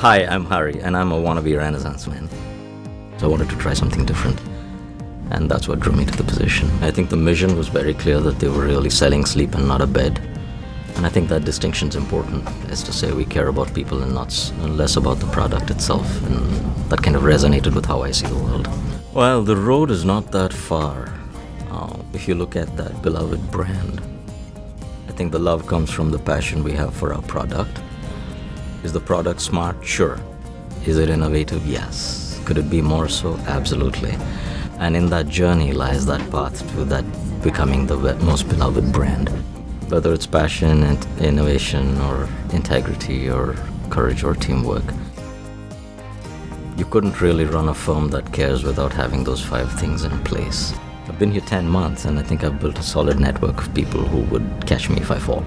Hi, I'm Hari, and I'm a wannabe Renaissance man. So I wanted to try something different. And that's what drew me to the position. I think the mission was very clear that they were really selling sleep and not a bed. And I think that distinction is important, is to say we care about people and not and less about the product itself. And that kind of resonated with how I see the world. Well, the road is not that far. Uh, if you look at that beloved brand, I think the love comes from the passion we have for our product. Is the product smart? Sure. Is it innovative? Yes. Could it be more so? Absolutely. And in that journey lies that path to that becoming the most beloved brand. Whether it's passion and innovation or integrity or courage or teamwork. You couldn't really run a firm that cares without having those five things in place. I've been here 10 months and I think I've built a solid network of people who would catch me if I fall.